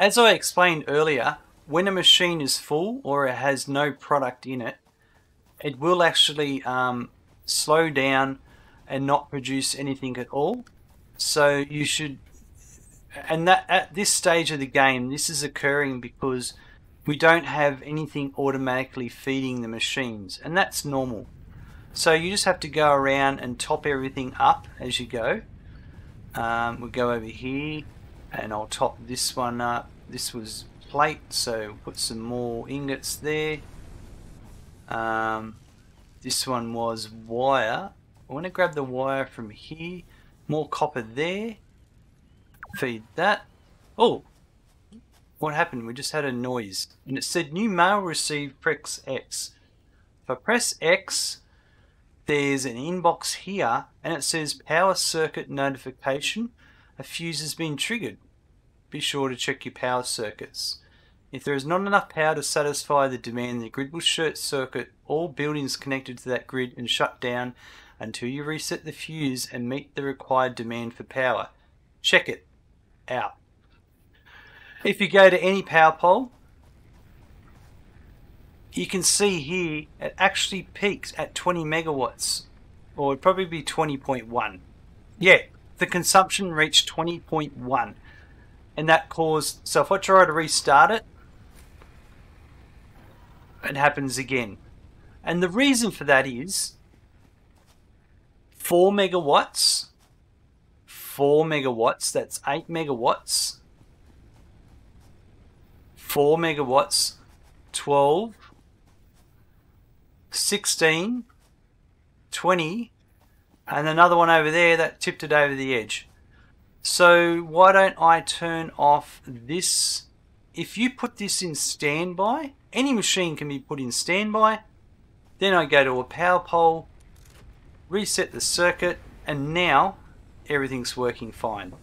As I explained earlier, when a machine is full or it has no product in it, it will actually um, slow down and not produce anything at all. So you should, and that at this stage of the game, this is occurring because we don't have anything automatically feeding the machines, and that's normal. So you just have to go around and top everything up as you go. Um, we'll go over here, and I'll top this one up. This was plate, so put some more ingots there. Um, this one was wire. I want to grab the wire from here. More copper there. Feed that. Oh! What happened? We just had a noise. And it said new mail received, press X. If I press X, there's an inbox here and it says power circuit notification. A fuse has been triggered. Be sure to check your power circuits. If there is not enough power to satisfy the demand, the grid will short circuit all buildings connected to that grid and shut down until you reset the fuse and meet the required demand for power. Check it out. If you go to any power pole, you can see here it actually peaks at 20 megawatts, or it'd probably be 20.1. Yeah, the consumption reached 20.1, and that caused. So if I try to restart it, it happens again. And the reason for that is 4 megawatts, 4 megawatts, that's 8 megawatts, 4 megawatts, 12, 16, 20, and another one over there that tipped it over the edge. So why don't I turn off this? If you put this in standby, any machine can be put in standby. Then I go to a power pole, reset the circuit, and now everything's working fine.